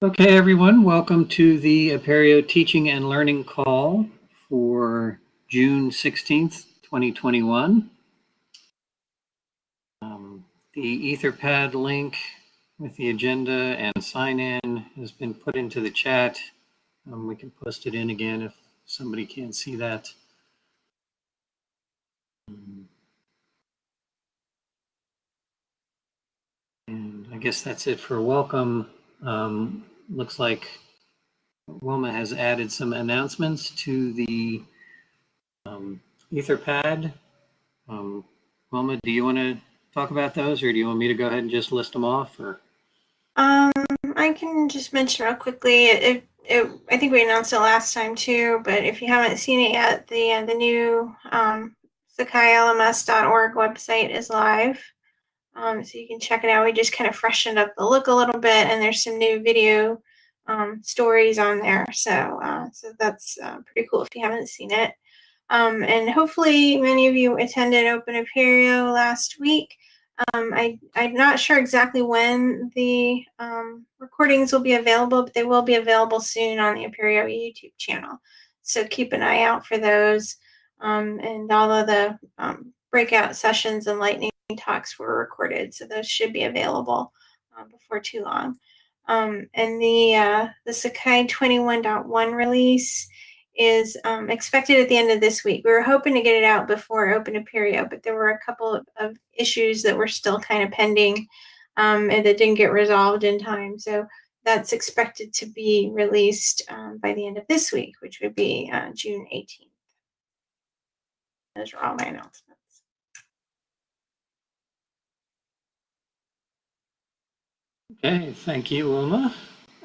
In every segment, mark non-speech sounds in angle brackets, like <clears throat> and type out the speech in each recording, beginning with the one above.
Okay, everyone, welcome to the Apereo Teaching and Learning Call for June 16th, 2021. Um, the Etherpad link with the agenda and sign in has been put into the chat. Um, we can post it in again if somebody can't see that. And I guess that's it for welcome. Um, looks like Wilma has added some announcements to the um, Etherpad. Um, Wilma, do you want to talk about those, or do you want me to go ahead and just list them off? Or um, I can just mention real quickly. It, it, I think we announced it last time too, but if you haven't seen it yet, the uh, the new um, SakaiLMS.org website is live. Um, so you can check it out. We just kind of freshened up the look a little bit, and there's some new video um, stories on there. So, uh, so that's uh, pretty cool if you haven't seen it. Um, and hopefully, many of you attended Open Apereo last week. Um, I, I'm not sure exactly when the um, recordings will be available, but they will be available soon on the Apereo YouTube channel. So keep an eye out for those. Um, and all of the breakout sessions and lightning talks were recorded, so those should be available um, before too long. Um, and the uh, the Sakai 21.1 release is um, expected at the end of this week. We were hoping to get it out before Open Apereo, but there were a couple of, of issues that were still kind of pending um, and that didn't get resolved in time. So that's expected to be released um, by the end of this week, which would be uh, June 18th. Those are all my announcements. Okay, thank you, Wilma.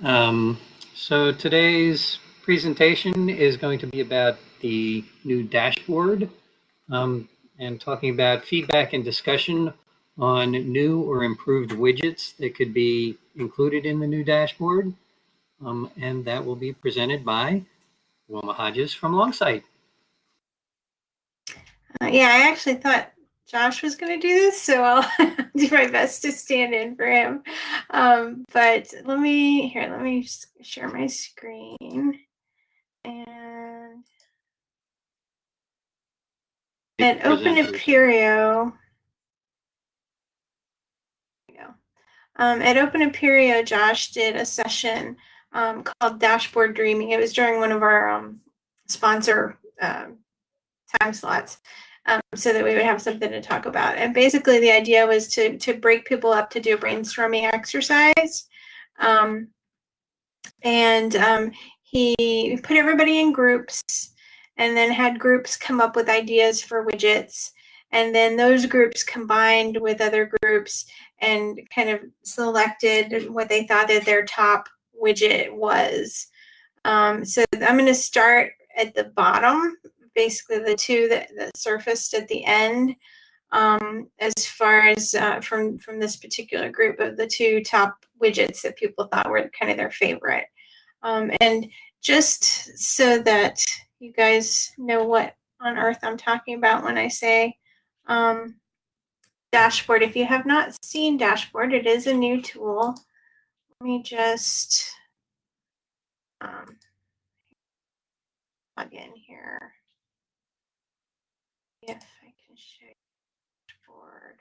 Um, so today's presentation is going to be about the new dashboard um, and talking about feedback and discussion on new or improved widgets that could be included in the new dashboard. Um, and that will be presented by Wilma Hodges from Longsight. Uh, yeah, I actually thought Josh was going to do this, so I'll <laughs> do my best to stand in for him. Um, but let me here. Let me share my screen and at Open Apereo. Um, at Open Apereo, Josh did a session um, called Dashboard Dreaming. It was during one of our um, sponsor uh, time slots um, so that we would have something to talk about. And basically, the idea was to to break people up to do a brainstorming exercise. Um, and um, he put everybody in groups and then had groups come up with ideas for widgets. And then those groups combined with other groups and kind of selected what they thought that their top widget was. Um, so I'm going to start at the bottom basically the two that, that surfaced at the end um, as far as uh, from from this particular group of the two top widgets that people thought were kind of their favorite. Um, and just so that you guys know what on earth I'm talking about when I say um, dashboard. If you have not seen dashboard, it is a new tool. Let me just um, plug in here if I can show you dashboard.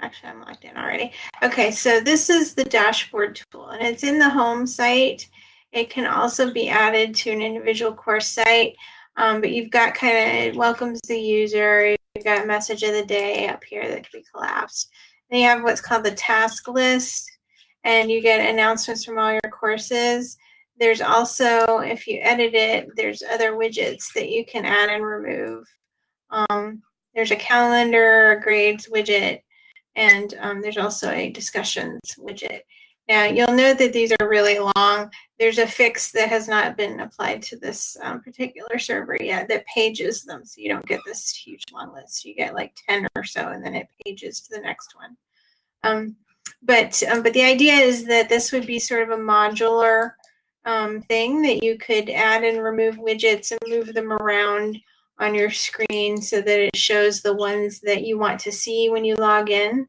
Actually, I'm logged in already. Okay, so this is the dashboard tool, and it's in the home site. It can also be added to an individual course site, um, but you've got kind of welcomes the user. You've got message of the day up here that can be collapsed. Then you have what's called the task list, and you get announcements from all your courses. There's also, if you edit it, there's other widgets that you can add and remove. Um, there's a calendar, a grades widget, and um, there's also a discussions widget. Now, you'll note that these are really long. There's a fix that has not been applied to this um, particular server yet that pages them, so you don't get this huge long list. You get like 10 or so, and then it pages to the next one. Um, but, um, but the idea is that this would be sort of a modular um, thing that you could add and remove widgets and move them around on your screen so that it shows the ones that you want to see when you log in.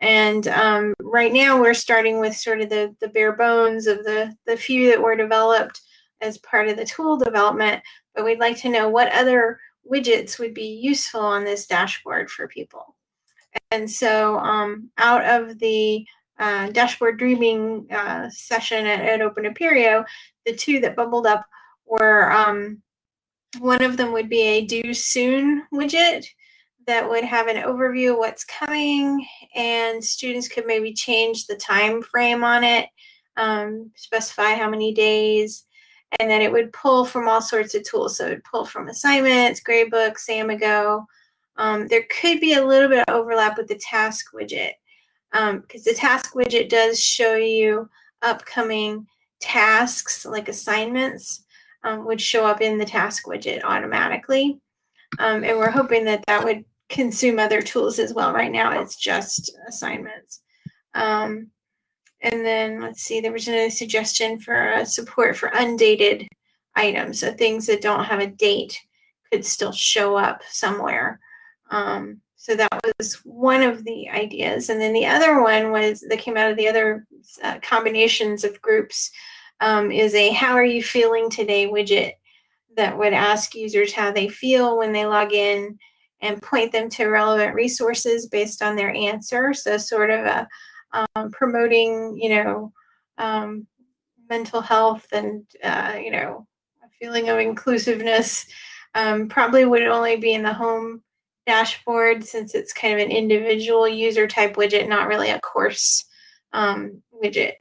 And um, right now, we're starting with sort of the, the bare bones of the, the few that were developed as part of the tool development. But we'd like to know what other widgets would be useful on this dashboard for people. And so, um, out of the uh, dashboard dreaming uh, session at, at Open Apereo, the two that bubbled up were um, one of them would be a due soon widget that would have an overview of what's coming, and students could maybe change the time frame on it, um, specify how many days, and then it would pull from all sorts of tools. So it would pull from assignments, gradebooks, Samigo. Um, there could be a little bit of overlap with the task widget because um, the task widget does show you upcoming tasks like assignments um, would show up in the task widget automatically. Um, and we're hoping that that would consume other tools as well. Right now, it's just assignments. Um, and then let's see, there was another suggestion for uh, support for undated items. So things that don't have a date could still show up somewhere. Um, so that was one of the ideas. And then the other one was that came out of the other uh, combinations of groups um, is a how are you feeling today widget that would ask users how they feel when they log in and point them to relevant resources based on their answer. So sort of a um, promoting, you know, um, mental health and, uh, you know, a feeling of inclusiveness um, probably would only be in the home dashboard since it's kind of an individual user type widget, not really a course um, widget.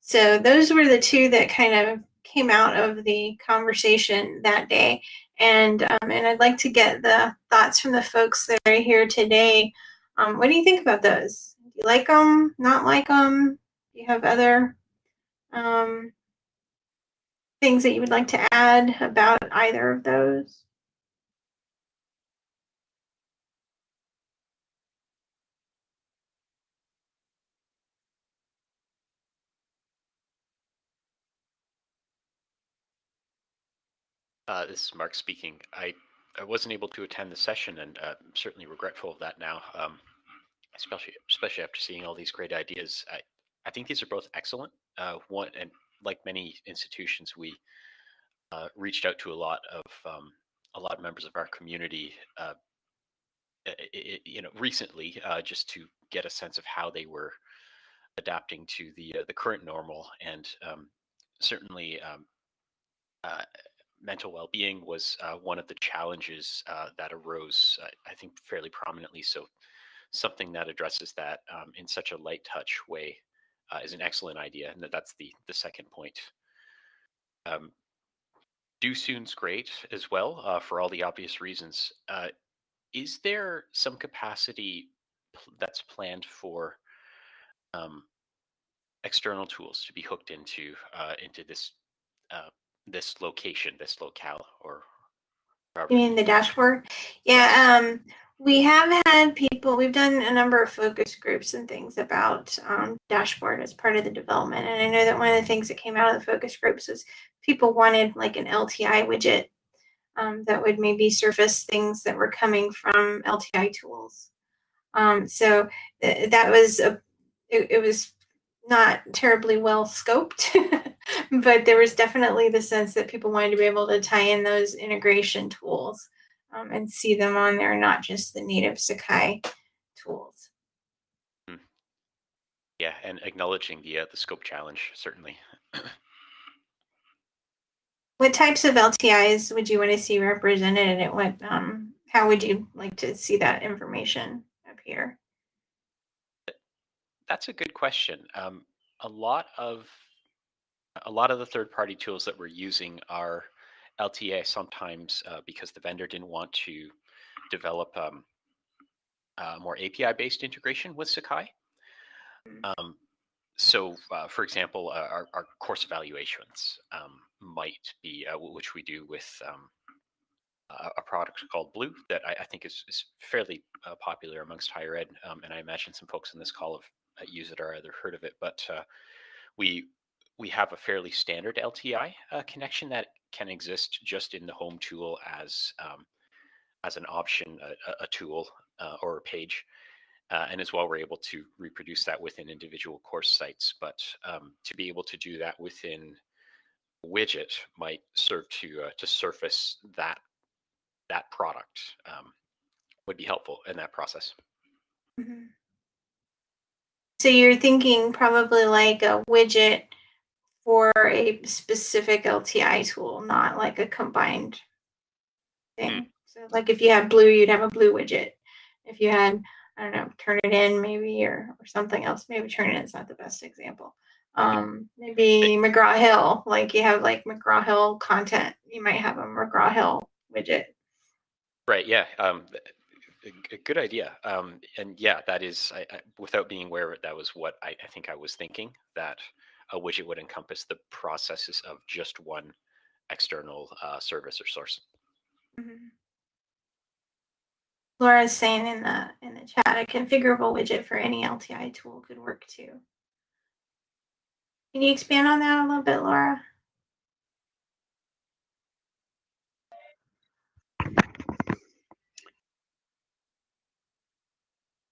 So those were the two that kind of came out of the conversation that day. And um, and I'd like to get the thoughts from the folks that are here today. Um, what do you think about those? Do you like them? Not like them? Do you have other um, things that you would like to add about either of those? Uh, this is Mark speaking. I, I wasn't able to attend the session and uh, I'm certainly regretful of that now, um, especially especially after seeing all these great ideas. I, I think these are both excellent. Uh, one and like many institutions, we uh, reached out to a lot of um, a lot of members of our community, uh, it, you know, recently uh, just to get a sense of how they were adapting to the the current normal, and um, certainly um, mental well-being was uh, one of the challenges uh, that arose, uh, I think, fairly prominently. So, something that addresses that um, in such a light touch way uh, is an excellent idea, and that's the the second point. Um, due soon's great as well uh, for all the obvious reasons. Uh, is there some capacity that's planned for um, external tools to be hooked into into this this location, this locale, or you mean the dashboard? Yeah, um, we have had people. We've done a number of focus groups and things about um, dashboard as part of the development. And I know that one of the things that came out of the focus groups was people wanted like an LTI widget um, that would maybe surface things that were coming from LTI tools. Um, so th- that was a. It, it was not terribly well scoped. <laughs> but there was definitely the sense that people wanted to be able to tie in those integration tools um, and see them on there, not just the native Sakai tools. Hmm. Yeah, and acknowledging the uh, the scope challenge certainly. what types of LTIs would you want to see represented, and what um, how would you like to see that information appear? That's a good question. Um, a lot of a lot of the third-party tools that we're using are LTI sometimes uh, because the vendor didn't want to develop um, uh, more API-based integration with Sakai. Mm. Um, so, uh, for example, uh, our, our, course evaluations um, might be, uh, which we do with um, a product called Blue that I, I think is, is fairly uh, popular amongst higher ed, um, and I imagine some folks in this call have used it or either heard of it. But we we have a fairly standard LTI uh, connection that can exist just in the home tool as um, as an option, a, a tool uh, or a page. Uh, and as well, we're able to reproduce that within individual course sites. But um, to be able to do that within widget might serve to uh, to surface that that product um, would be helpful in that process. Mhm. So you're thinking probably like a widget for a specific LTI tool, not like a combined thing. So like if you had blue, you'd have a blue widget. If you had, I don't know, Turnitin maybe or or something else. Maybe Turnitin's not the best example. Um, maybe McGraw Hill, like you have like McGraw Hill content. You might have a McGraw Hill widget. Right. Yeah. Um, a- a good idea. Um, and yeah, that is, I, I, without being aware of it, that was what I, I think I was thinking that a widget would encompass the processes of just one external uh, service or source. Mhm. is saying in the in the chat, a configurable widget for any LTI tool could work too. Can you expand on that a little bit, Laura?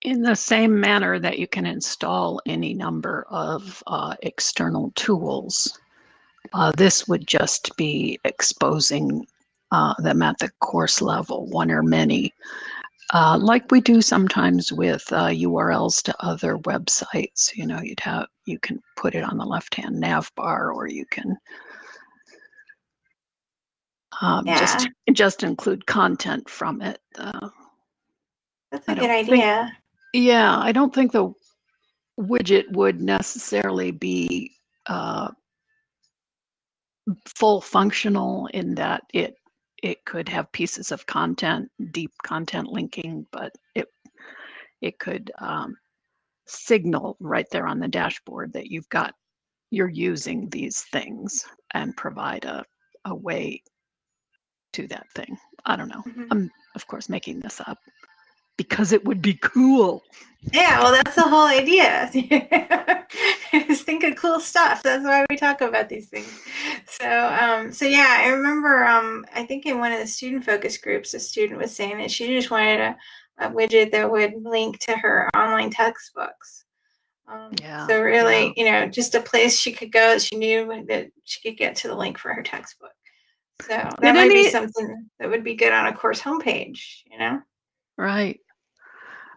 In the same manner that you can install any number of uh, external tools, uh, this would just be exposing uh, them at the course level, one or many, uh, like we do sometimes with URLs to other websites. You know, you'd have you can put it on the left-hand nav bar, or you can um, just just include content from it. Uh, That's a good idea. Yeah, I don't think the widget would necessarily be uh, full functional in that it it could have pieces of content, deep content linking, but it it could um, signal right there on the dashboard that you've got you're using these things and provide a a way to that thing. I don't know. Mhm. I'm of course making this up because it would be cool. Yeah, well, that's the whole idea. <laughs> Just think of cool stuff. That's why we talk about these things. So, um, so yeah, I remember. Um, I think in one of the student focus groups, a student was saying that she just wanted a, a widget that would link to her online textbooks. Um, Yeah, So really, you know, just a place she could go. that She knew that she could get to the link for her textbook. So that Did might be something that would be good on a course homepage. You know. Right.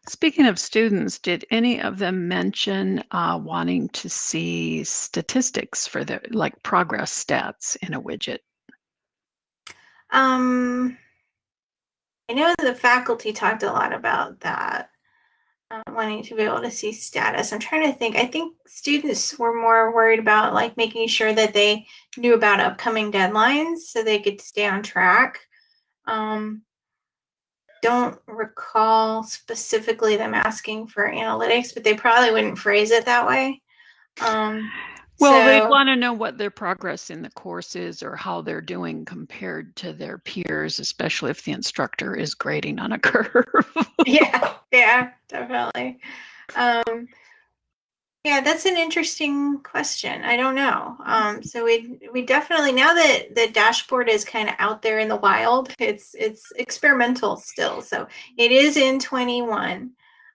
Speaking of students, did any of them mention uh, wanting to see statistics for the like progress stats in a widget? Um, I know the faculty talked a lot about that, uh, wanting to be able to see status. I'm trying to think. I think students were more worried about like making sure that they knew about upcoming deadlines so they could stay on track. Um, don't recall specifically them asking for analytics, but they probably wouldn't phrase it that way. Um, Well, they so- want to know what their progress in the course is or how they're doing compared to their peers, especially if the instructor is grading on a <laughs> curve. yeah, yeah, definitely. Um, yeah, that's an interesting question. I don't know. Um, so we we definitely now that the dashboard is kind of out there in the wild, it's it's experimental still. So it is in 21.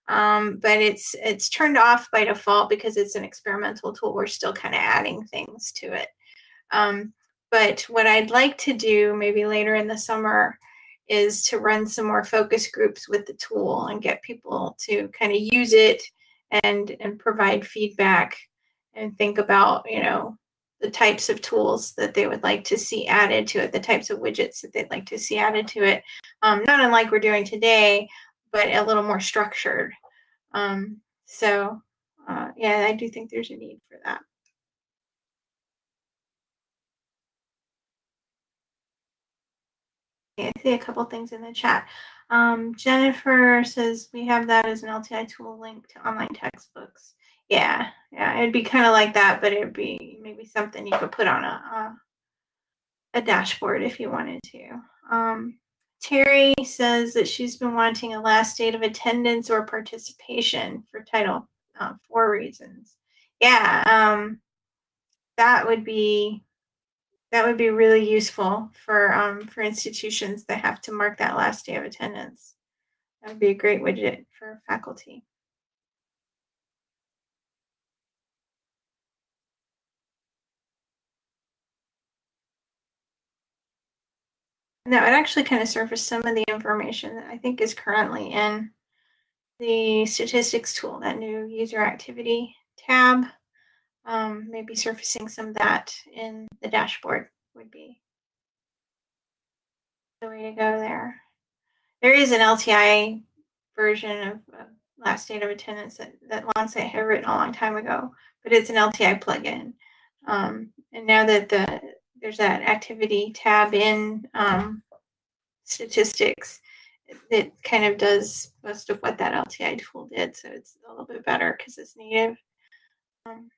Um, but it's it's turned off by default because it's an experimental tool. We're still kind of adding things to it. Um, but what I'd like to do maybe later in the summer is to run some more focus groups with the tool and get people to kind of use it and and provide feedback and think about you know the types of tools that they would like to see added to it the types of widgets that they'd like to see added to it. Um, not unlike we're doing today but a little more structured. Um, so uh, yeah i do think there's a need for that. I see a couple things in the chat. Um, Jennifer says we have that as an LTI tool link to online textbooks. Yeah, yeah, it'd be kind of like that, but it'd be maybe something you could put on a a, a dashboard if you wanted to. Um, Terry says that she's been wanting a last date of attendance or participation for Title uh, Four reasons. Yeah, um, that would be that would be really useful for um, for institutions that have to mark that last day of attendance. That would be a great widget for faculty. And that would actually kind of surface some of the information that I think is currently in the statistics tool, that new user activity tab. Um, maybe surfacing some of that in the dashboard would be the way to go there. There is an LTI version of, last date of attendance that, that had written a long time ago, but it's an LTI plugin. Um, and now that the there's that activity tab in um, statistics, it, it kind of does most of what that LTI tool did. So it's a little bit better because it's native. Um,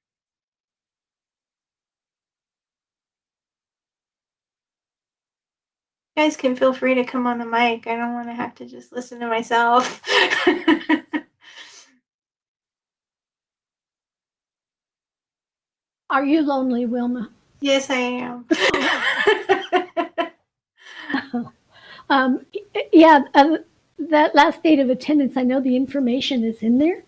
guys can feel free to come on the mic. I don't want to have to just listen to myself. <laughs> Are you lonely, Wilma? yes, I am. <laughs> <laughs> Um, yeah, uh, that last date of attendance, I know the information is in there.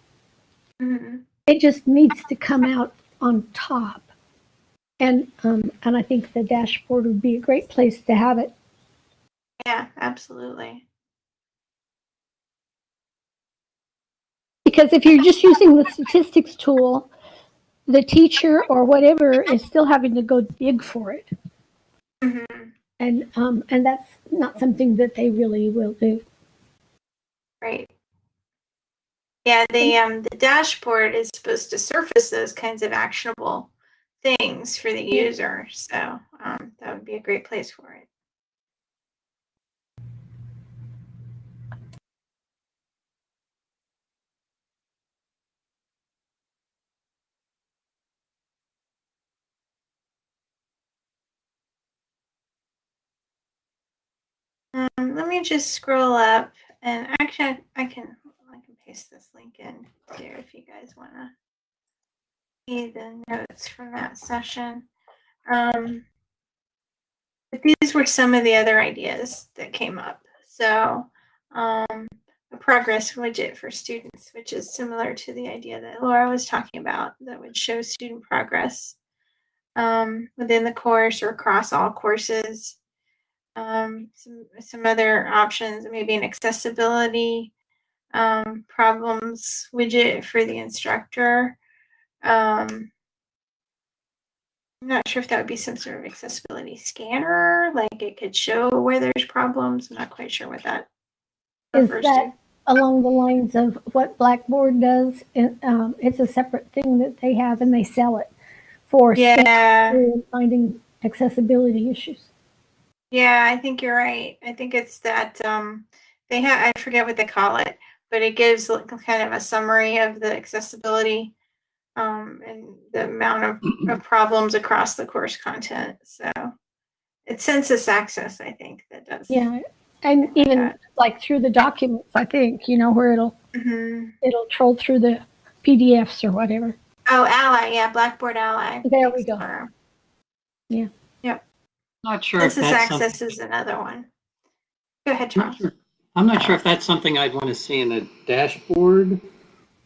Mhm. It just needs to come out on top. And, um, and I think the dashboard would be a great place to have it. Yeah, absolutely. Because if you're just using the statistics tool, the teacher or whatever is still having to go dig for it. hmm And, um, and that's not something that they really will do. Right. Yeah, the um the dashboard is supposed to surface those kinds of actionable things for the user. So um, that would be a great place for it. Um, let me just scroll up and actually I can I can paste this link in here if you guys want to see the notes from that session. Um, but these were some of the other ideas that came up. So um, a progress widget for students, which is similar to the idea that Laura was talking about, that would show student progress um, within the course or across all courses um, some some other options, maybe an accessibility um, problems widget for the instructor. Um, I'm not sure if that would be some sort of accessibility scanner, like it could show where there's problems. I'm not quite sure what that Is that along the lines of what Blackboard does? It, um, it's a separate thing that they have and they sell it for. Yeah, finding accessibility issues. Yeah, I think you're right. I think it's that um, they have. I forget what they call it, but it gives like kind of a summary of the accessibility um, and the amount of, <clears throat> of problems across the course content. So it's SensusAccess, I think, that does. Yeah, and even that. like through the documents, I think you know where it'll hmm it'll troll through the PDFs or whatever. Oh, Ally, yeah, Blackboard Ally. There we Thanks, Yeah. Laura. Not sure if Sensus that's something. access is another one. Go ahead, I'm not Charles. sure- I'm not sure if that's something I'd want to see in a dashboard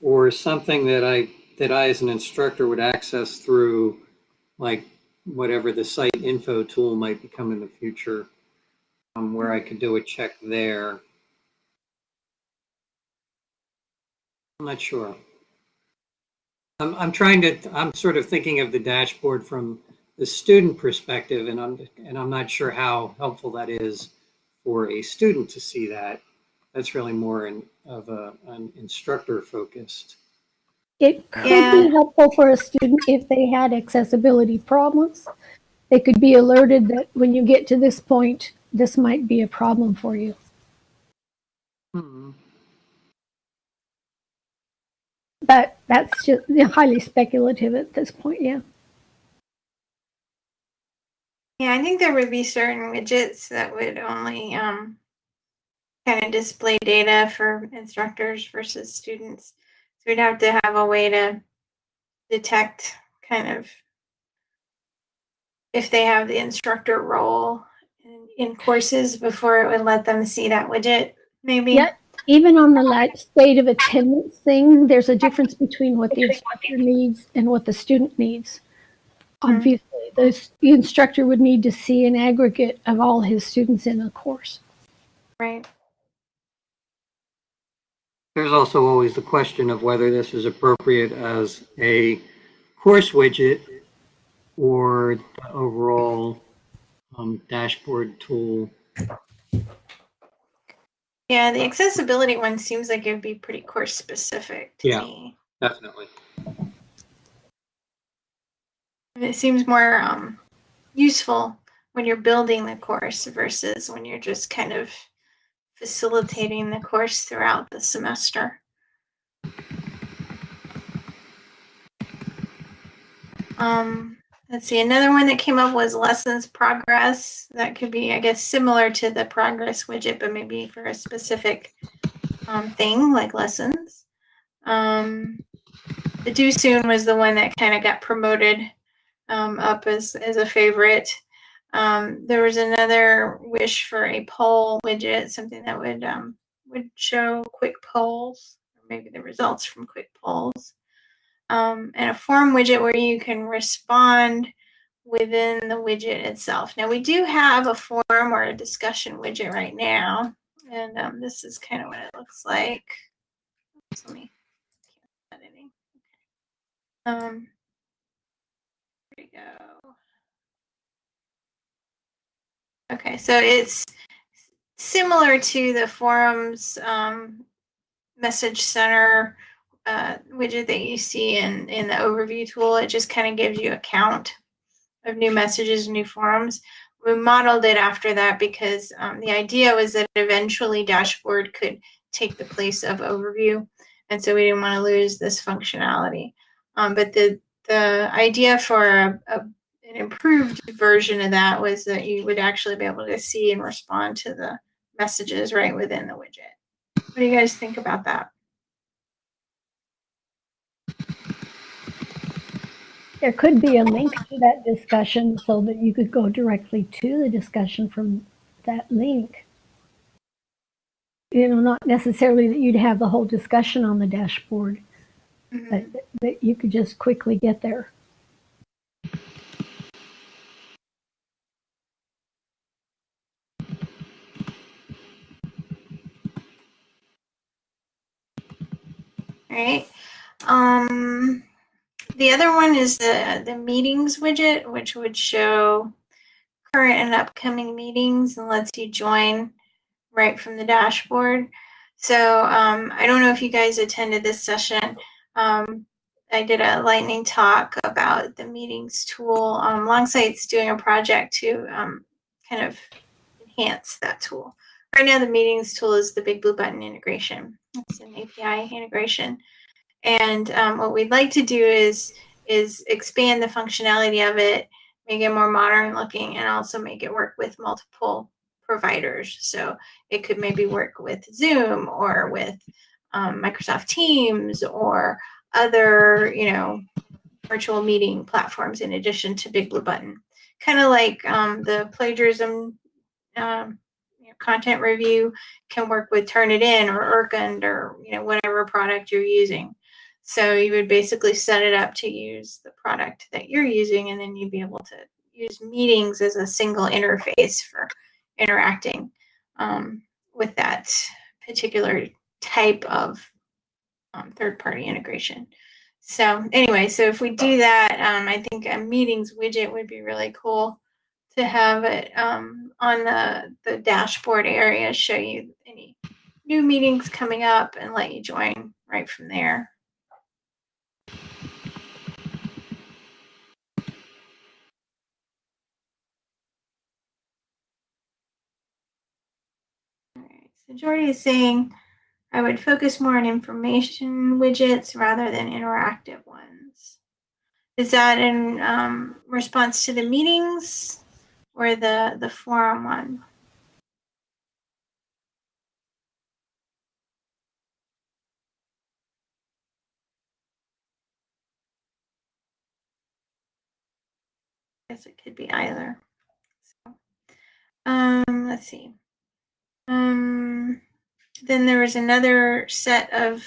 or something that I, that I as an instructor would access through like whatever the site info tool might become in the future, um, where I could do a check there. I'm not sure. I'm, I'm trying to, I'm sort of thinking of the dashboard from the student perspective and I'm, and I'm not sure how helpful that is for a student to see that. That's really more in, of a, an instructor focused. It could Yeah. be helpful for a student if they had accessibility problems. They could be alerted that when you get to this point, this might be a problem for you. Hmm. But that's just highly speculative at this point. Yeah. Yeah, I think there would be certain widgets that would only um, kind of display data for instructors versus students. So we'd have to have a way to detect kind of if they have the instructor role in, in courses before it would let them see that widget, maybe. Yeah. Even on the like state of attendance thing, there's a difference between what the instructor needs and what the student needs. Obviously, the, the instructor would need to see an aggregate of all his students in a course. Right. There's also always the question of whether this is appropriate as a course widget or the overall um, dashboard tool. Yeah, the accessibility one seems like it would be pretty course specific to Yeah. me. Definitely. It seems more um, useful when you're building the course versus when you're just kind of facilitating the course throughout the semester. Um, let's see, another one that came up was lessons progress. That could be, I guess, similar to the progress widget, but maybe for a specific um, thing like lessons. Um, the due soon was the one that kind of got promoted um, up as, as a favorite. Um, there was another wish for a poll widget, something that would um, would show quick polls, or maybe the results from quick polls, um, and a form widget where you can respond within the widget itself. Now we do have a forum or a discussion widget right now, and um, this is kind of what it looks like. Oops, let me. Um, we go. Okay, so it's similar to the forums um, message center uh, widget that you see in, in the overview tool. It just kind of gives you a count of new messages, new forums. We modeled it after that because um, the idea was that eventually dashboard could take the place of overview. And so we didn't want to lose this functionality. Um, but the, the idea for a, a an improved version of that was that you would actually be able to see and respond to the messages right within the widget. What do you guys think about that? There could be a link to that discussion so that you could go directly to the discussion from that link. You know, not necessarily that you'd have the whole discussion on the dashboard, but that you could just quickly get there. All right. Um, the other one is the the meetings widget, which would show current and upcoming meetings and lets you join right from the dashboard. So um, I don't know if you guys attended this session. Um, I did a lightning talk about the meetings tool. Um, Longsight's doing a project to um, kind of enhance that tool. Right now, the meetings tool is the big blue button integration. It's an API integration. And um, what we'd like to do is is expand the functionality of it, make it more modern looking, and also make it work with multiple providers. So it could maybe work with Zoom or with um, Microsoft Teams or other, you know, virtual meeting platforms in addition to Big Blue Button. Kind of like um, the plagiarism um, you know, content review can work with Turnitin or Urkund or you know whatever product you're using. So you would basically set it up to use the product that you're using, and then you'd be able to use meetings as a single interface for interacting um, with that particular type of um, third-party integration. So anyway, so if we do that, um, I think a meetings widget would be really cool to have it um, on the, the dashboard area, show you any new meetings coming up and let you join right from there. All right, so Jordy is saying I would focus more on information widgets rather than interactive ones. Is that in um, response to the meetings or the the forum one? I guess it could be either. So, um, let's see. Um, then there was another set of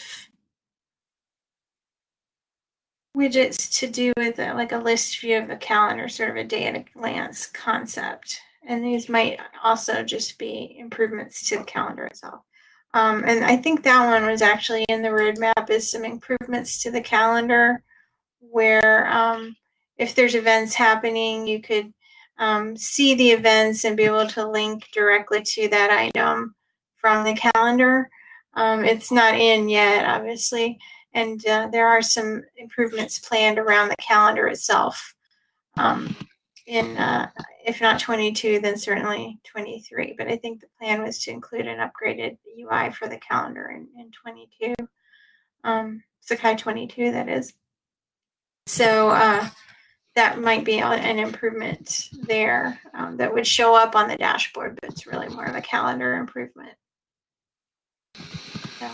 widgets to do with uh, like a list view of the calendar, sort of a day at a glance concept. And these might also just be improvements to the calendar itself. Um, and I think that one was actually in the roadmap is some improvements to the calendar where um, if there's events happening, you could um, see the events and be able to link directly to that item from the calendar. Um, it's not in yet, obviously, and uh, there are some improvements planned around the calendar itself. Um, in uh, if not 22, then certainly 23. But I think the plan was to include an upgraded UI for the calendar in, in 22, um, Sakai 22, that is. So uh, that might be an improvement there um, that would show up on the dashboard, but it's really more of a calendar improvement. So.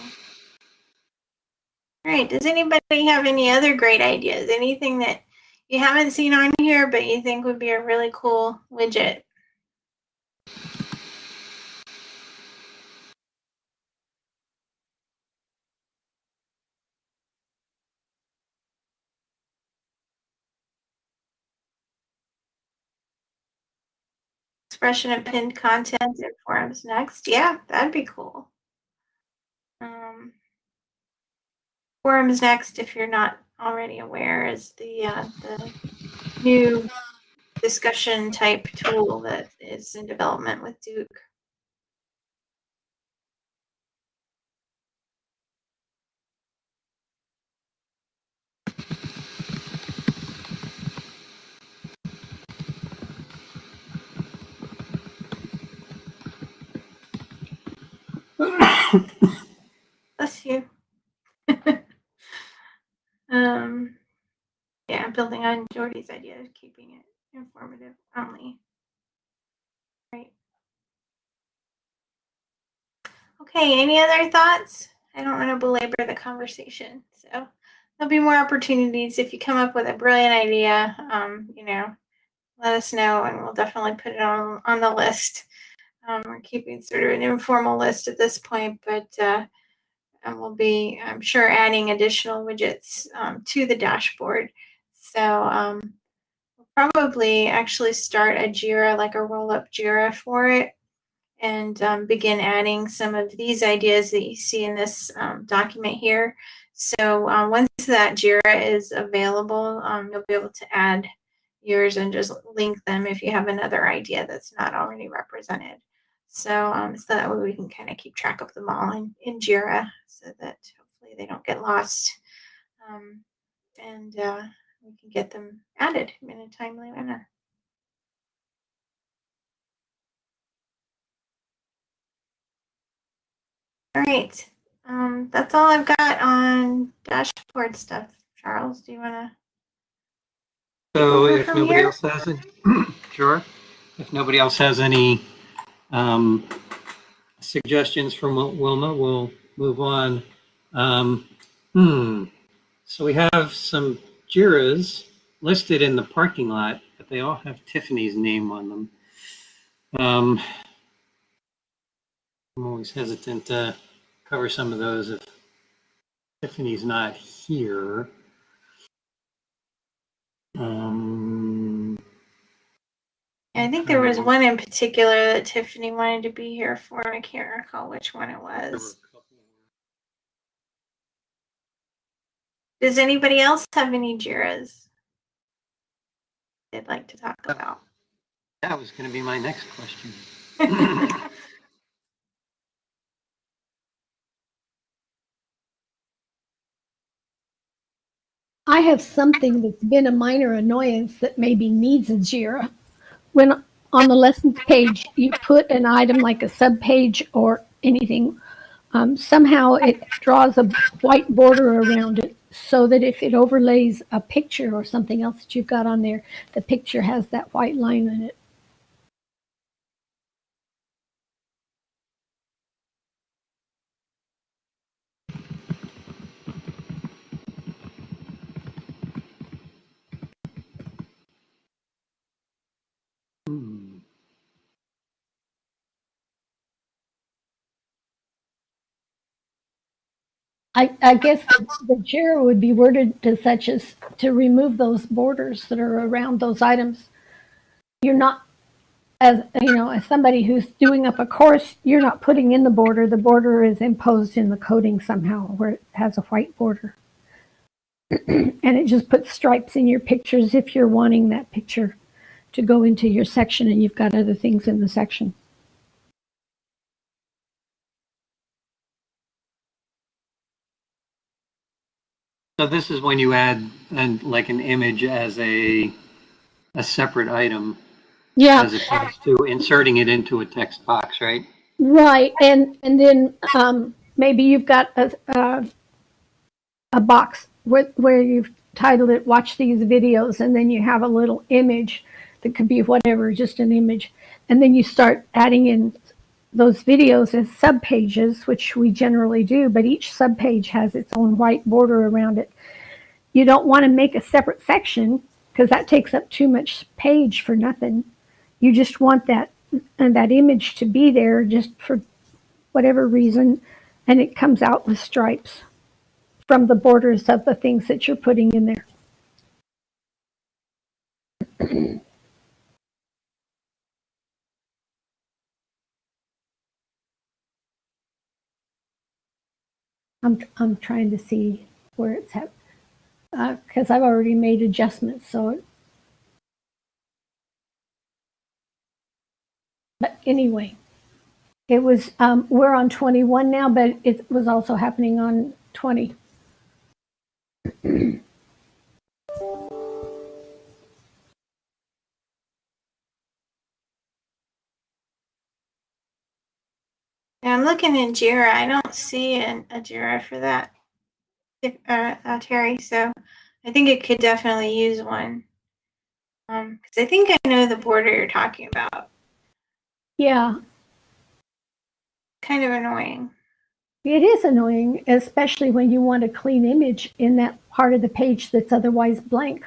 All right. Does anybody have any other great ideas? Anything that you haven't seen on here, but you think would be a really cool widget? Expression of pinned content in forums next. Yeah, that'd be cool. Um, forums next, if you're not already aware, is the uh, the new discussion type tool that is in development with Duke. <coughs> Bless you. Um, yeah, building on Jordy's idea of keeping it informative only. Right. Okay, any other thoughts? I don't want to belabor the conversation. So there'll be more opportunities if you come up with a brilliant idea. Um, you know, let us know and we'll definitely put it on on the list. Um, we're keeping sort of an informal list at this point, but uh, and we'll be, I'm sure, adding additional widgets um, to the dashboard. So um, we'll probably actually start a JIRA, like a roll-up JIRA for it, and um, begin adding some of these ideas that you see in this um, document here. So uh, once that JIRA is available, um, you'll be able to add yours and just link them if you have another idea that's not already represented. So, um, so that way we can kind of keep track of them all in, in JIRA so that hopefully they don't get lost. Um, and uh, we can get them added in a timely manner. All right. Um, that's all I've got on dashboard stuff. Charles, do you want to? So if nobody here? else has it, <clears throat> sure. If nobody else has any um, suggestions from Wilma, we'll move on. Um, hmm. So we have some Jiras listed in the parking lot, but they all have Tiffany's name on them. Um, I'm always hesitant to cover some of those if Tiffany's not here. Um, I think there was one in particular that Tiffany wanted to be here for, and I can't recall which one it was. Does anybody else have any Jiras they'd like to talk about? That was going to be my next question. <laughs> I have something that's been a minor annoyance that maybe needs a JIRA. When on the lessons page, you put an item like a subpage or anything, um, somehow it draws a white border around it so that if it overlays a picture or something else that you've got on there, the picture has that white line in it. I, I guess the, JIRA would be worded to such as to remove those borders that are around those items. You're not, as you know, as somebody who's doing up a course, you're not putting in the border. The border is imposed in the coding somehow where it has a white border. <clears throat> and it just puts stripes in your pictures if you're wanting that picture to go into your section and you've got other things in the section. So this is when you add an, like an image as a, a separate item Yeah. as opposed to inserting it into a text box, right? Right, and and then um, maybe you've got a a, a box where where you've titled it "Watch these videos," and then you have a little image that could be whatever, just an image, and then you start adding in those videos as subpages, which we generally do, but each subpage has its own white border around it. You don't want to make a separate section because that takes up too much page for nothing. You just want that and that image to be there just for whatever reason, and it comes out with stripes from the borders of the things that you're putting in there. I'm I'm trying to see where it's at because I've already made adjustments. So, but anyway, it was um, we're on 21 now, but it was also happening on 20. <clears throat> looking in Jira. I don't see an, a Jira for that, if, uh, uh, Terry. So I think it could definitely use one. Um, because I think I know the border you're talking about. Yeah, Kind of annoying. it is annoying, especially when you want a clean image in that part of the page that's otherwise blank.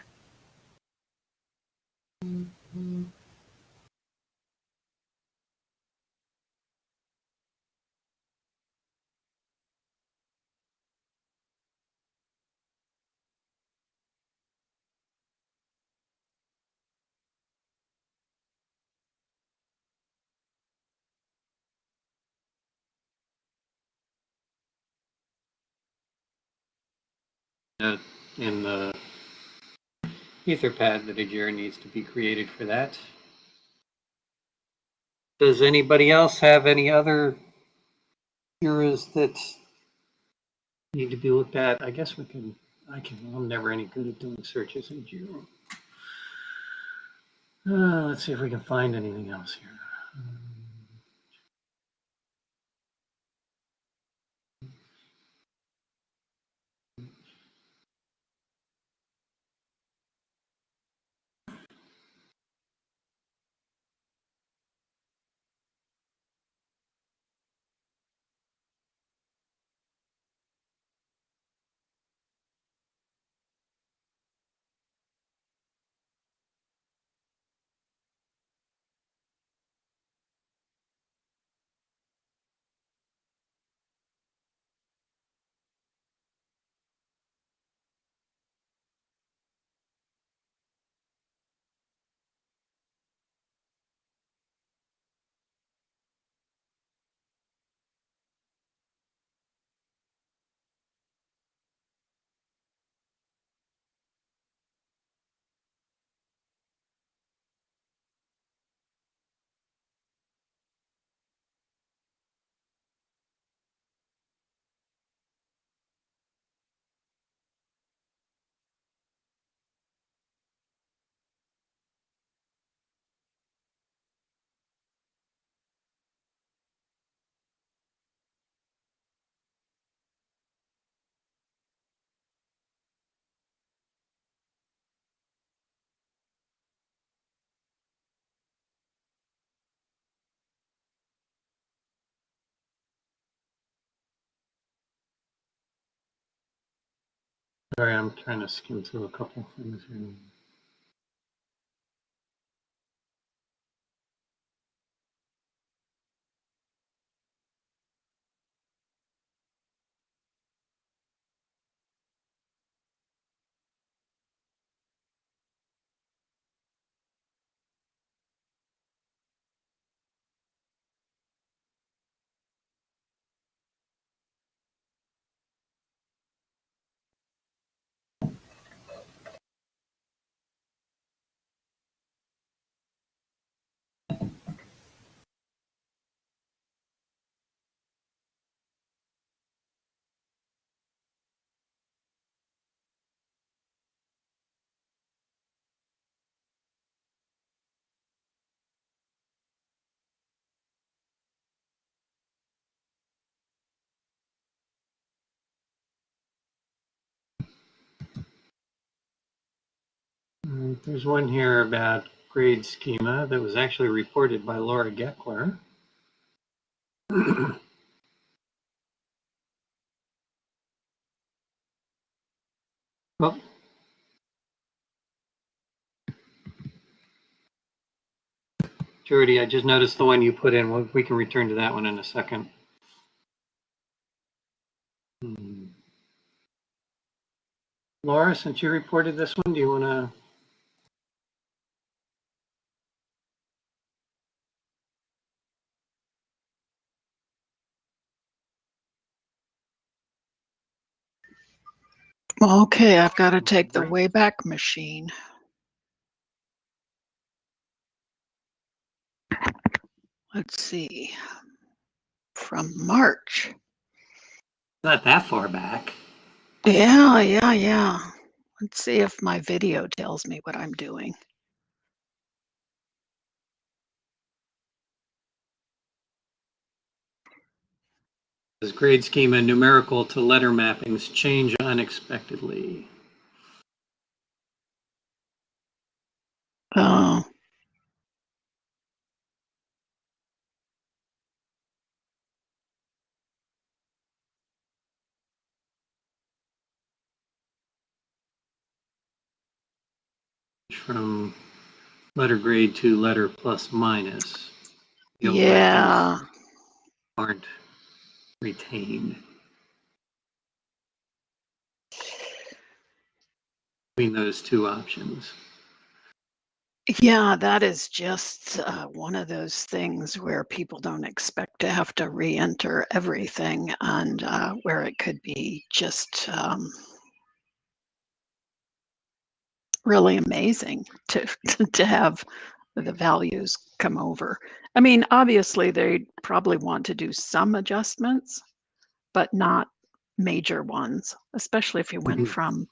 In the Etherpad that a JIRA needs to be created for that. Does anybody else have any other JIRAs that need to be looked at? I guess we can, I can, I'm never any good at doing searches in JIRA. Uh, let's see if we can find anything else here. Sorry, I'm trying to skim through a couple things here. There's one here about grade schema that was actually reported by Laura Geckler. <coughs> Well, Jordy, I just noticed the one you put in. We- can return to that one in a second. Hmm. Laura, since you reported this one, do you want to? Okay, I've got to take the. Wayback Machine. Let's see. From March. Not that far back. Yeah, yeah, yeah. Let's see if my video tells me what I'm doing. As grade schema numerical to letter mappings change unexpectedly. Oh, From letter grade to letter plus minus. Yeah. Aren't retained. Between those two options. Yeah, that is just uh, one of those things where people don't expect to have to re enter everything and uh, where it could be just um, really amazing to, <laughs> to have the values come over. I mean, obviously, they probably want to do some adjustments, but not major ones, especially if you went Mhm. from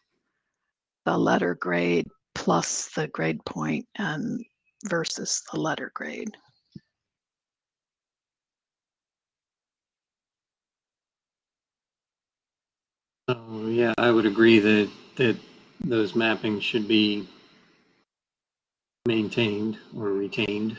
the letter grade plus the grade point and versus the letter grade. So, yeah, I would agree that, that those mappings should be maintained or retained.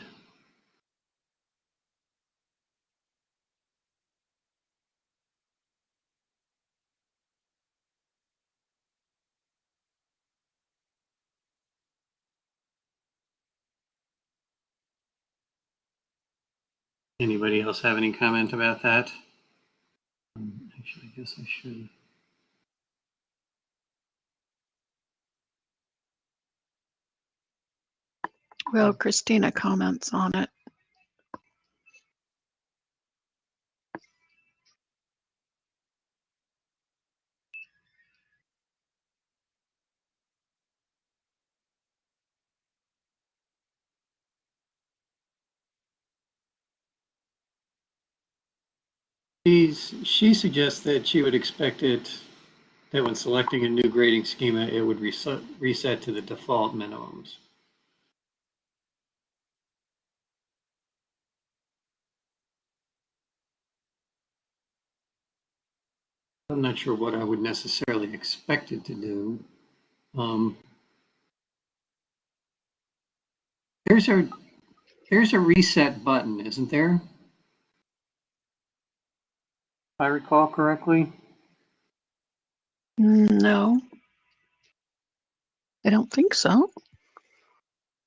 Anybody else have any comment about that? Um, Actually, I guess I should. Well, Christina comments on it. She's, she suggests that she would expect it, that when selecting a new grading schema, it would reset, reset to the default minimums. I'm not sure what I would necessarily expect it to do. Um, there's a, there's a reset button, isn't there? If I recall correctly. No, I don't think so.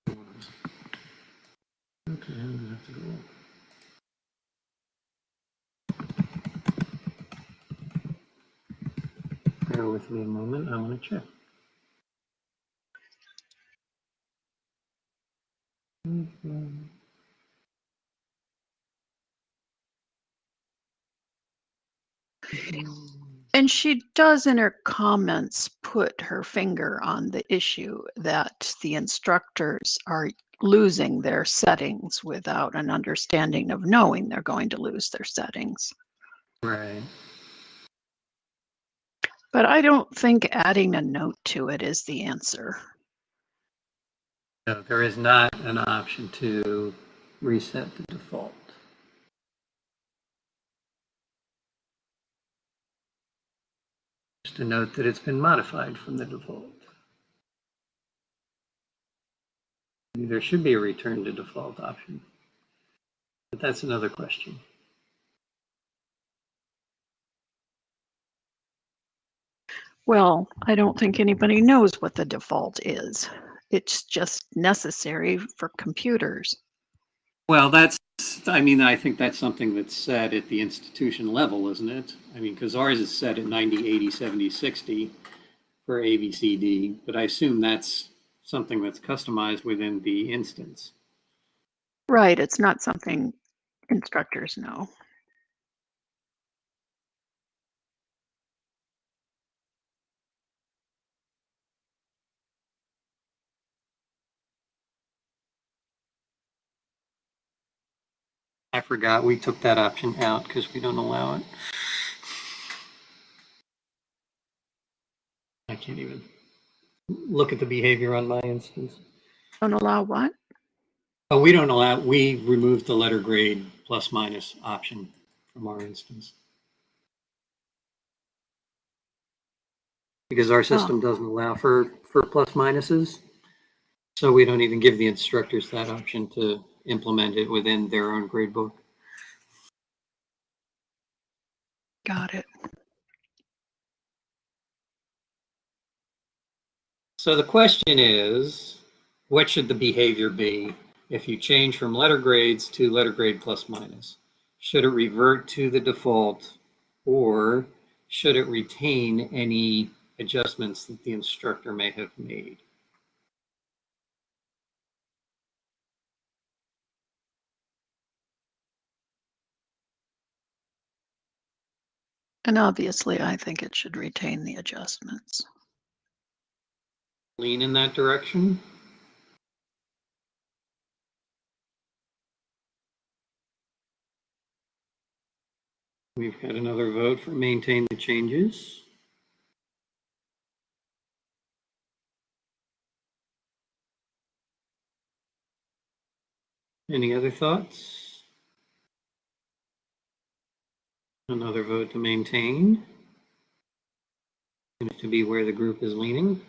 Okay, I'm gonna have to go. Bear with me a moment, I wanna check. Mhm. And she does in her comments put her finger on the issue that the instructors are losing their settings without an understanding of knowing they're going to lose their settings. Right, But I don't think adding a note to it is the answer. no, there is not an option to reset the default. Just a note that it's been modified from the default. There should be a return to default option. But that's another question. Well, I don't think anybody knows what the default is. It's just necessary for computers. Well, that's, I mean, I think that's something that's set at the institution level, isn't it? I mean, because ours is set at 90, 80, 70, 60 for ABCD, but I assume that's something that's customized within the instance. Right, it's not something instructors know. I forgot, we took that option out because we don't allow it. I can't even look at the behavior on my instance. Don't allow what? Oh, we don't allow, we removed the letter grade plus minus option from our instance. Because our system oh. doesn't allow for, for plus minuses. So we don't even give the instructors that option to implement it within their own gradebook. Got it. So the question is, what should the behavior be if you change from letter grades to letter grade plus minus? Should it revert to the default or should it retain any adjustments that the instructor may have made? And obviously, I think it should retain the adjustments. Lean in that direction? We've got another vote for maintain the changes. Any other thoughts? Another vote to maintain. Seems to be where the group is leaning.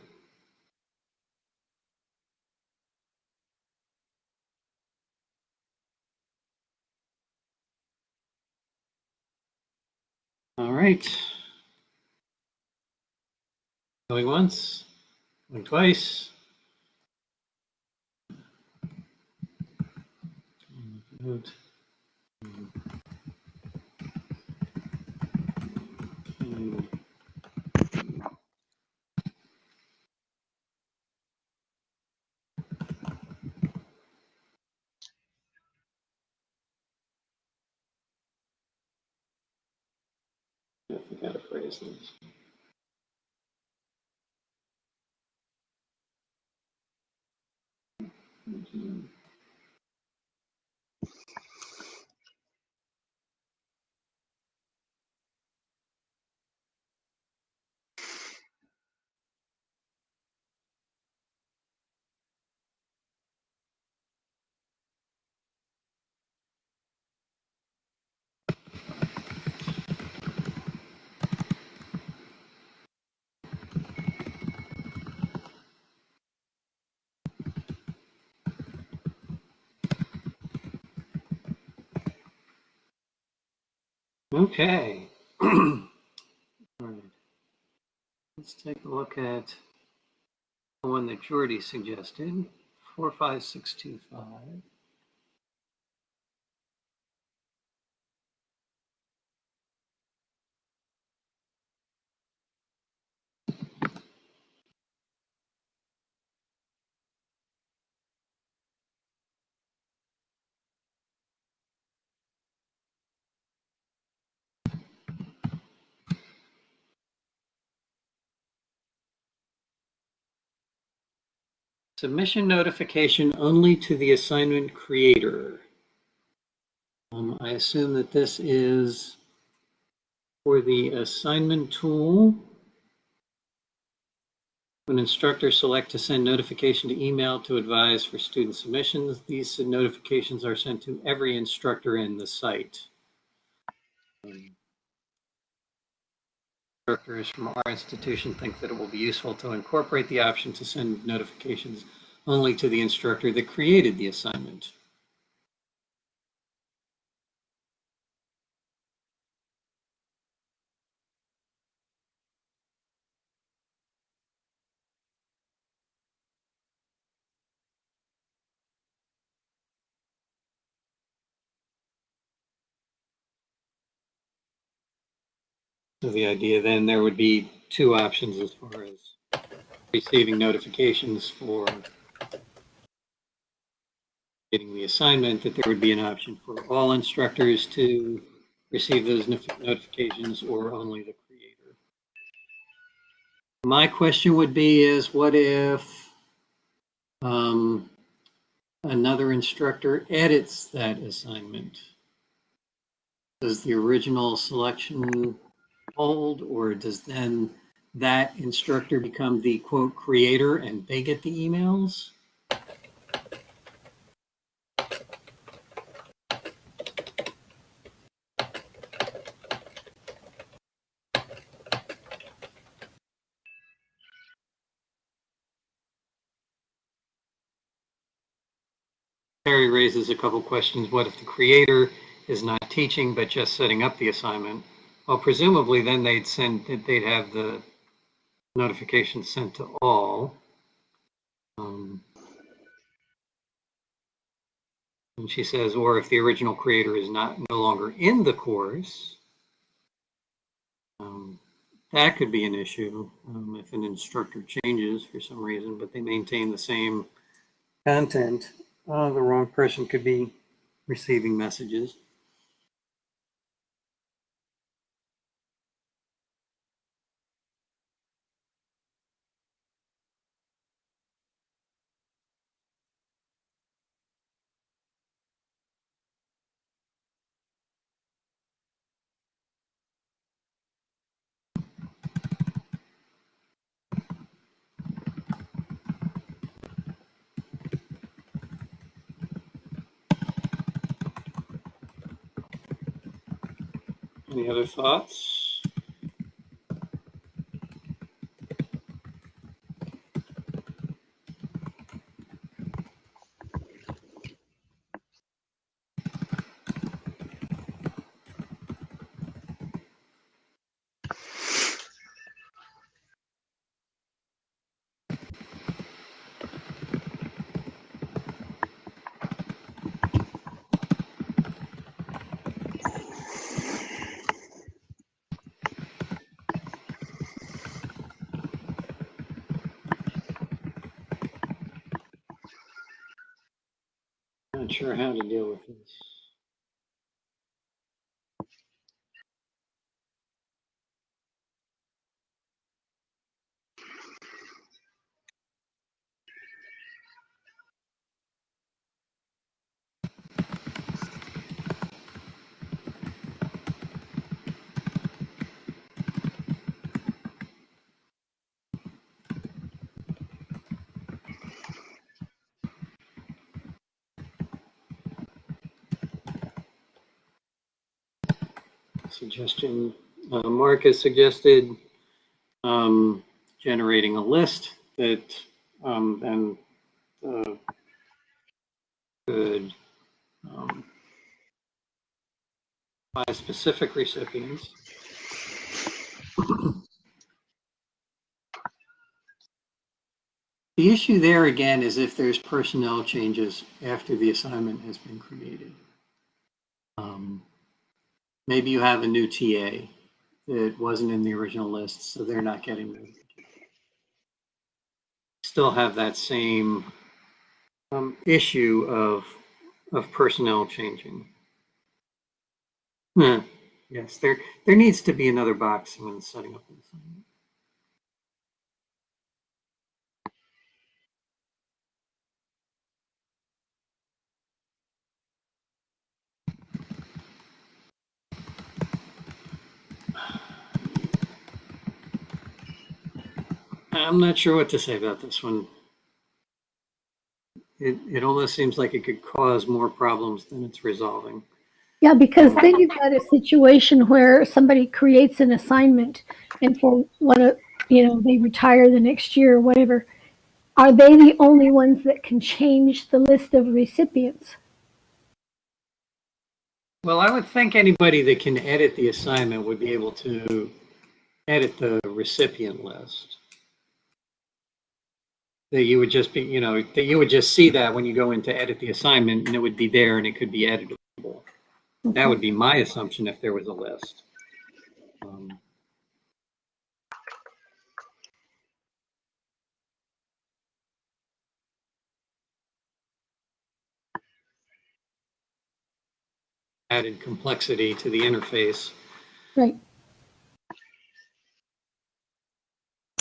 All right. Going once, going twice. Vote. I forgot to phrase this. Okay. <clears throat> All right. Let's take a look at the one that Jordy suggested, 45625. Submission notification only to the assignment creator. Um, I assume that this is for the assignment tool. When instructors select to send notification to email to advise for student submissions, these notifications are sent to every instructor in the site. Um, Instructors from our institution think that it will be useful to incorporate the option to send notifications only to the instructor that created the assignment. So the idea then, there would be two options as far as receiving notifications for getting the assignment, that there would be an option for all instructors to receive those notifications or only the creator. My question would be is what if um, another instructor edits that assignment? Does the original selection hold, or does then that instructor become the quote creator and they get the emails? Harry raises a couple questions. What if the creator is not teaching but just setting up the assignment? Well, presumably then they'd send, they'd have the notification sent to all. Um, And she says, or if the original creator is not, no longer in the course, um, that could be an issue um, if an instructor changes for some reason, but they maintain the same content. Uh, the wrong person could be receiving messages. Other thoughts? Not sure how to deal with this. Suggestion. Uh, Mark has suggested um, generating a list that um, then uh, could um, by specific recipients. The issue there again is if there's personnel changes after the assignment has been created. Um, maybe you have a new TA that wasn't in the original list, so they're not getting notification. Still have that same um, issue of of personnel changing. Hmm. Yes, there there needs to be another box when setting up an assignment. I'm not sure what to say about this one. It, it almost seems like it could cause more problems than it's resolving. Yeah, because then um, you've got a situation where somebody creates an assignment and for one of, you know, they retire the next year or whatever. are they the only ones that can change the list of recipients? Well, I would think anybody that can edit the assignment would be able to edit the recipient list. That you would just be, you know, that you would just see that when you go in to edit the assignment and it would be there and it could be editable. That would be my assumption if there was a list. Um, Added complexity to the interface. Right.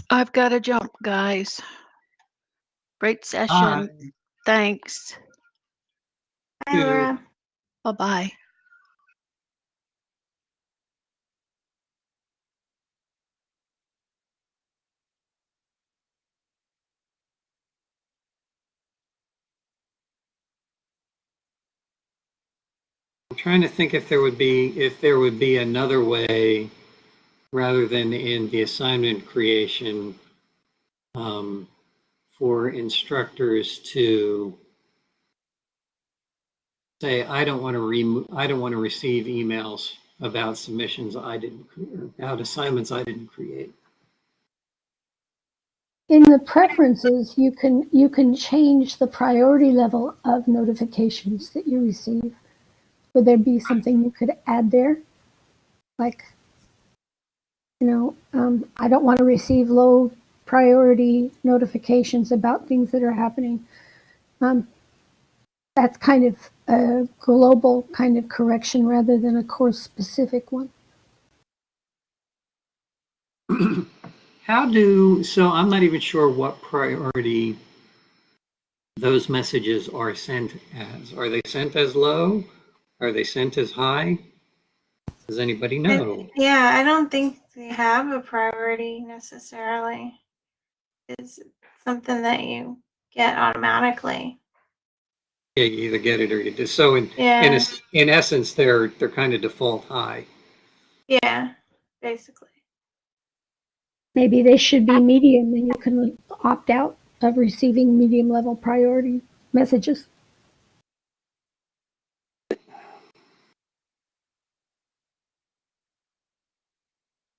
I've got to jump, guys. Great session. Thanks. Hi, Yeah. Laura. Bye bye. I'm trying to think if there would be, if there would be another way, rather than in the assignment creation, um, for instructors to say, I don't want to remo, I don't want to receive emails about submissions I didn't, about assignments I didn't create. In the preferences, you can, you can change the priority level of notifications that you receive. Would there be something you could add there? Like, you know, um, I don't want to receive low priority notifications about things that are happening. Um, that's kind of a global kind of correction rather than a course specific one. How do, so I'm not even sure what priority those messages are sent as. Are they sent as low? Are they sent as high? Does anybody know? Yeah, I don't think they have a priority necessarily. It's something that you get automatically. Yeah, you either get it or you just, so in, in, Yeah, es- in essence, they're, they're kind of default high. yeah, basically. Maybe they should be medium and you can opt out of receiving medium level priority messages.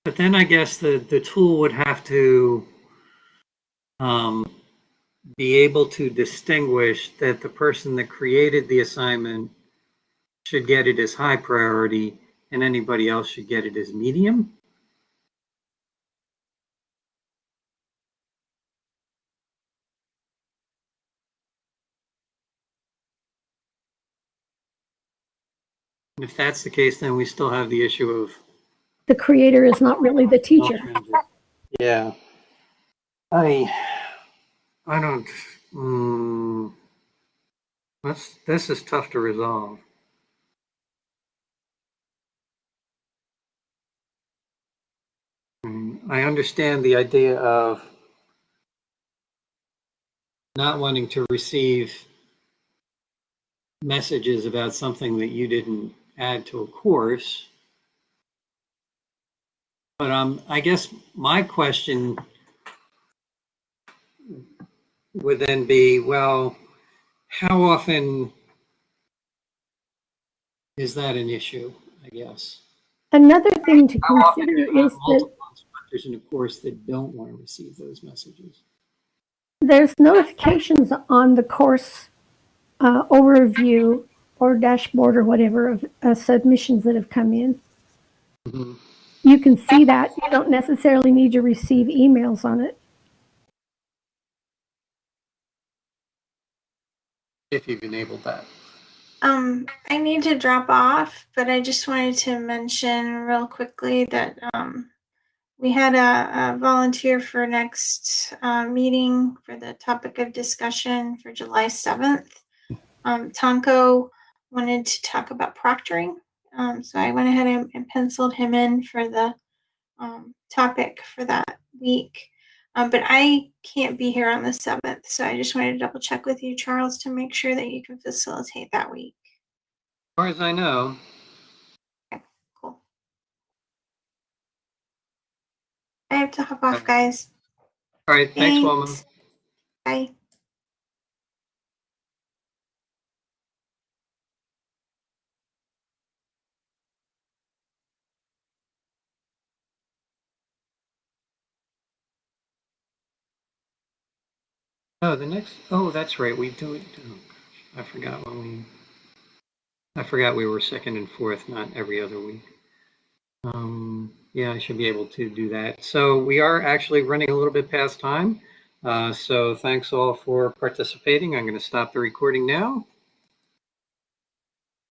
But then I guess the, the tool would have to um, be able to distinguish that the person that created the assignment should get it as high priority and anybody else should get it as medium. And If that's the case, then we still have the issue of The creator is not really the teacher. yeah. I, I don't, mm, that's, this is tough to resolve. Mm, I understand the idea of not wanting to receive messages about something that you didn't add to a course. But um, I guess my question would then be, well, how often is that an issue, I guess? Another thing to How consider is that instructors in a course that don't want to receive those messages? there's notifications on the course uh, overview or dashboard or whatever of uh, submissions that have come in. Mhm. You can see that. You don't necessarily need to receive emails on it. If you've enabled that. Um, I need to drop off, but I just wanted to mention real quickly that um, we had a, a volunteer for next uh, meeting for the topic of discussion for July 7th. Um, Tonko wanted to talk about proctoring. Um, so I went ahead and, and penciled him in for the um, topic for that week. Um, but I can't be here on the 7th. So I just wanted to double check with you, Charles, to make sure that you can facilitate that week. As far as I know, Cool. I have to hop off, guys. all right, thanks, Wilma. Thanks. Bye. Oh, the next, oh, that's right, we do it, oh, I forgot when we, I forgot we were second and fourth, not every other week. Um, yeah, I should be able to do that. So we are actually running a little bit past time. Uh, so thanks all for participating. I'm going to stop the recording now